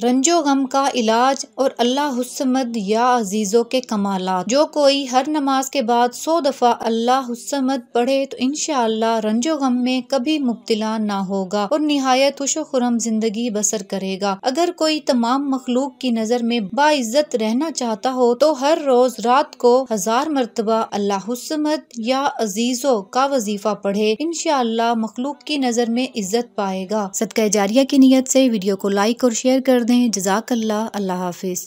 रंजो गम का इलाज और अल्लाह हुस्मद या अजीज़ों के कमालात। जो कोई हर नमाज़ के बाद सौ दफ़ा अल्लाह हुस्मद पढ़े तो इन रंजो गम में कभी मुब्तला ना होगा और नहायत खुशो खुरम ज़िंदगी बसर करेगा। अगर कोई तमाम मखलूक की नज़र में बाइज्जत रहना चाहता हो तो हर रोज रात को हज़ार मरतबा अल्लाह हुस्मद या अजीज़ों का वजीफा पढ़े। इन मखलूक की नज़र में इज़्ज़त पाएगा। सदका जारिया की नीयत से वीडियो को लाइक और शेयर कर दें जजाकल्ला अल्लाह हाफिज़।